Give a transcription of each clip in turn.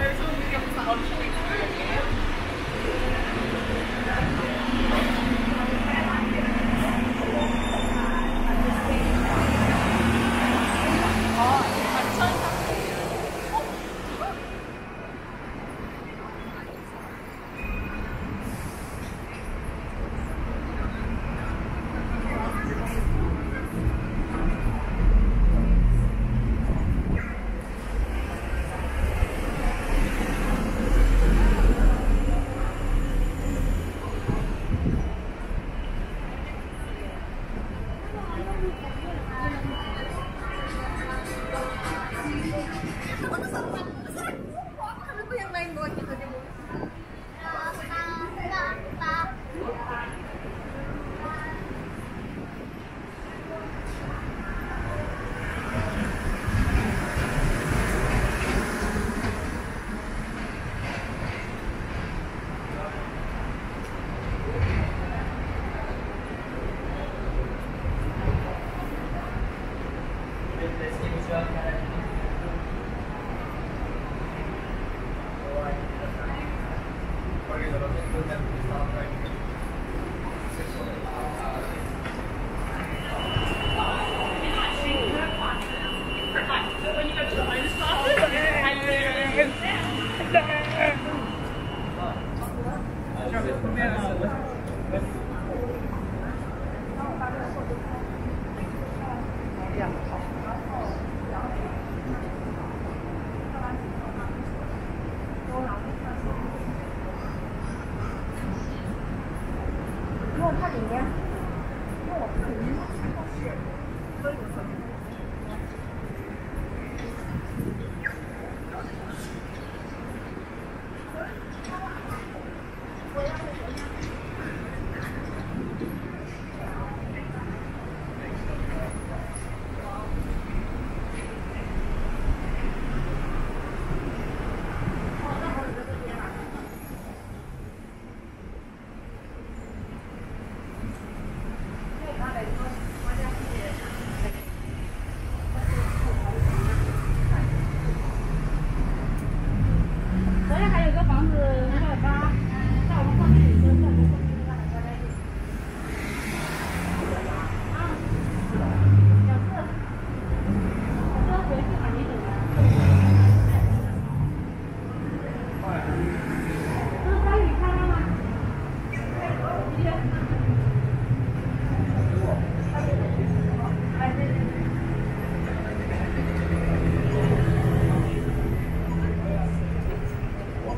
Thank you.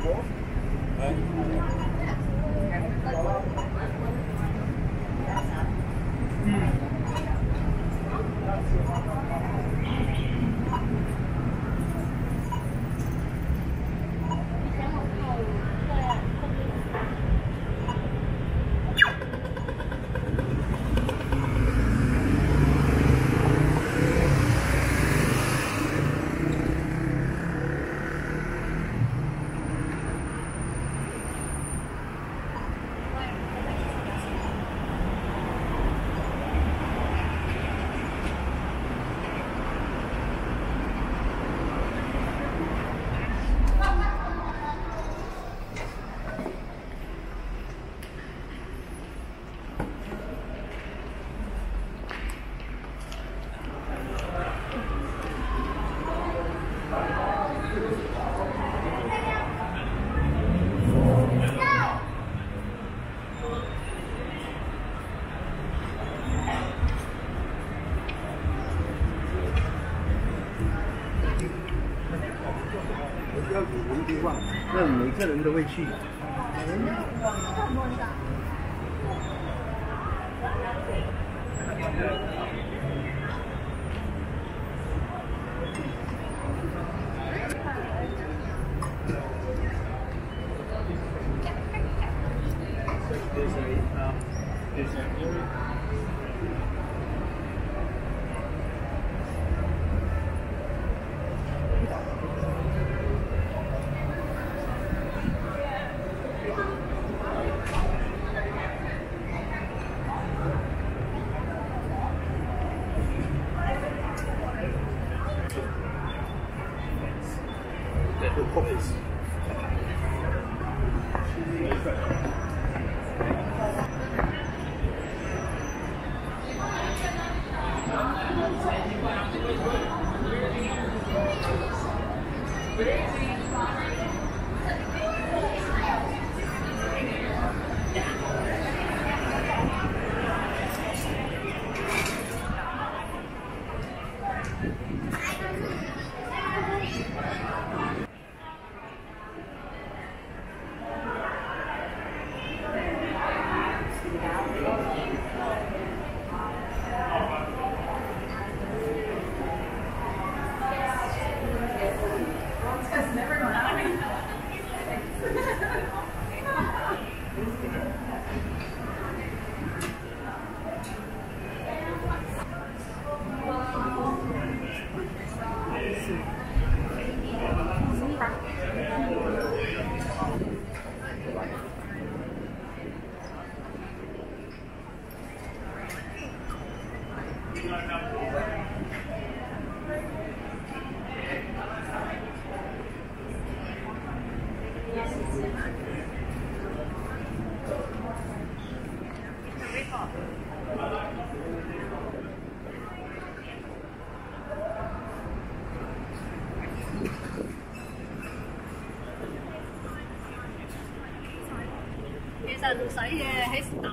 Right. 每个人都会去。with copies. Thank 就唔使嘅，喺南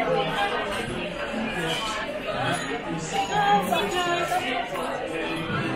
Thank you.